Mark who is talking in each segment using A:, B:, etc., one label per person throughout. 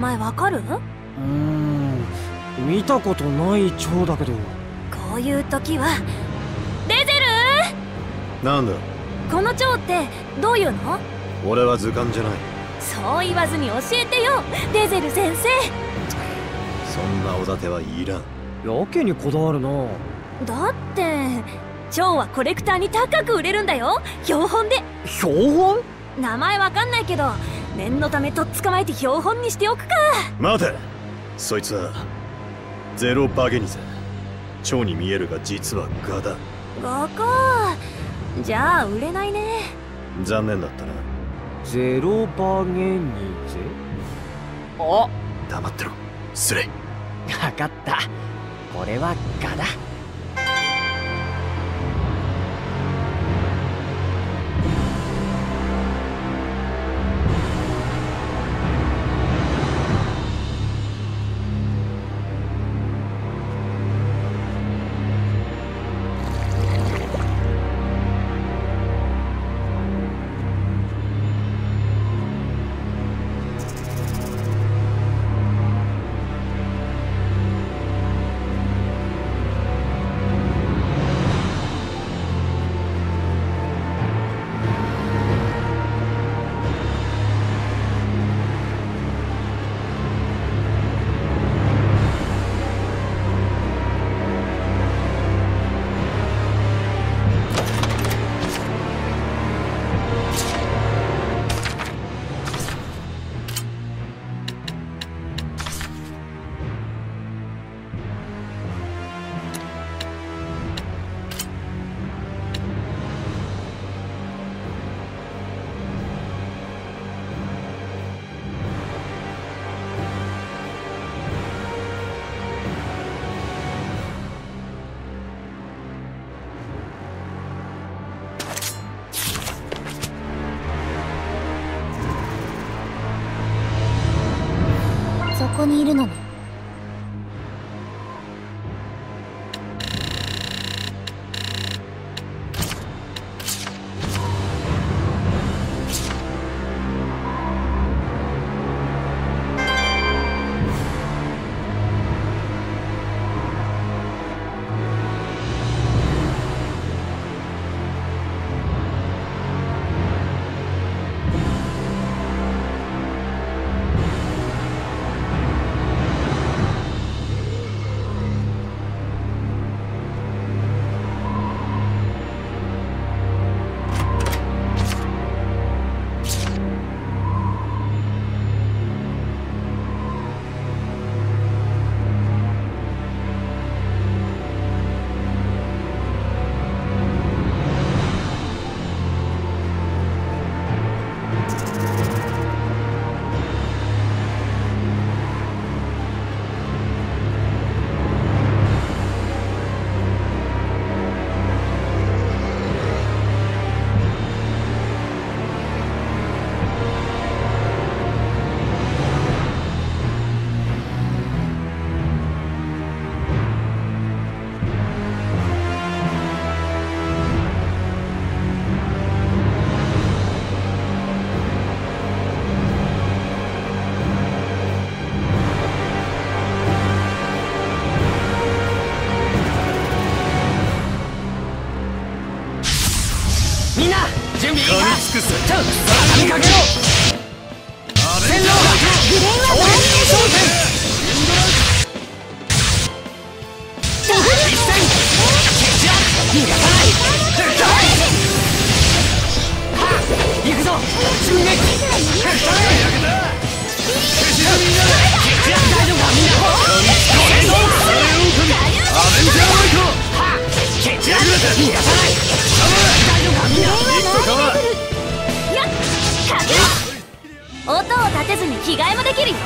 A: 前わかる？う
B: ーん。見たことない蝶だけど。
A: こういう時はデゼル？
C: なんだ？
A: この蝶ってどういうの？
C: 俺は図鑑じゃない。
A: そう言わずに教えてよデゼル先生。
C: そんなおだてはいらん。
B: やけにこだわるな。
A: だって蝶はコレクターに高く売れるんだよ。標本で。
B: 標本？
A: 名前わかんないけど念のためとっ捕まえて標本にしておくか。
C: 待て。そいつはゼロバゲニゼ。蝶に見えるが実はガだ
A: ガかじゃあ売れないね。
C: 残念だったな。
B: ゼロバゲニゼ？あ
C: 黙ってろ。スレイ
B: わかった。これはガだ
A: にいるの
B: 準備いいか
C: 噛みつくぜ
B: ちょ畳みかけろ！戦狼
A: グレンは
B: 俺に挑戦一戦決着逃がさない！はっ行くぞ襲撃決着大丈夫か？みんな戦狼
C: アベンジャーマイト
B: はっ決着逃がさない大丈夫かみんな
A: 音を立てずに着替えもできるよ。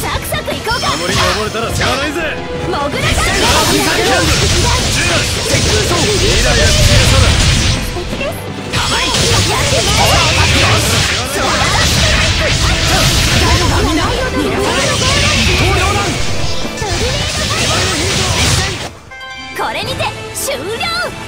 A: サクサク行こうか。
C: 守りに溺れたら使わないぜ。
A: モグラカン
C: ジュラ天空層だ。
B: みんな逃がさない
A: これにて終了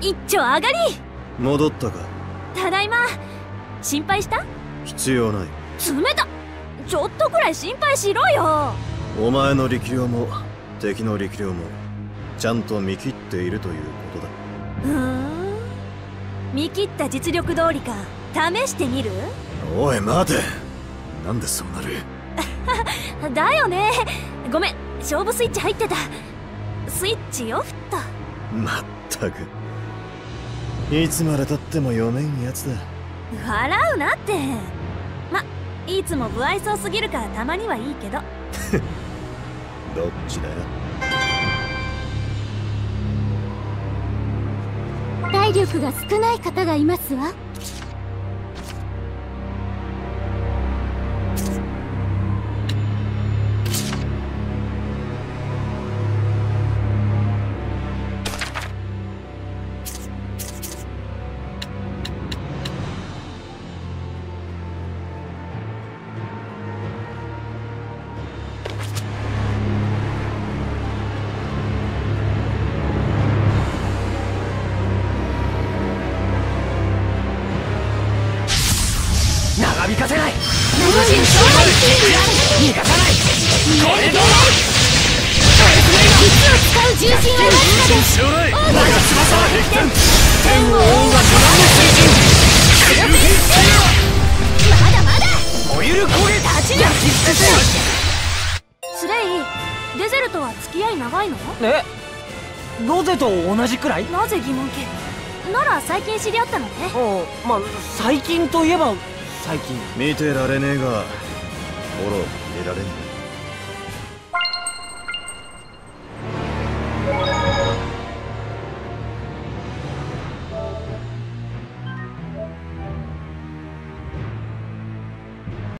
A: 一丁上がり。
C: 戻ったか？
A: ただいま。心配した？
C: 必要ない。
A: 冷た。ちょっとくらい心配しろよ。
C: お前の力量も敵の力量もちゃんと見切っているということだ。
A: ふーん。見切った実力通りか。試してみる？
C: おい待て。なんでそうなる？
A: だよね。ごめん。勝負スイッチ入ってた。スイッチオフっと。
C: まったくいつまでたっても読めんやつだ。
A: 笑うなって。まいつも不愛想すぎるからたまにはいいけど。
C: どっちだ？よ
A: 体力が少ない方がいますわデゼルとは付き合い長いの
B: えロゼと同じくらい
A: なぜ疑問形なら最近知り合った。のね
B: おまあ最近といえば最近
C: 見てられねえがフォロー入れられん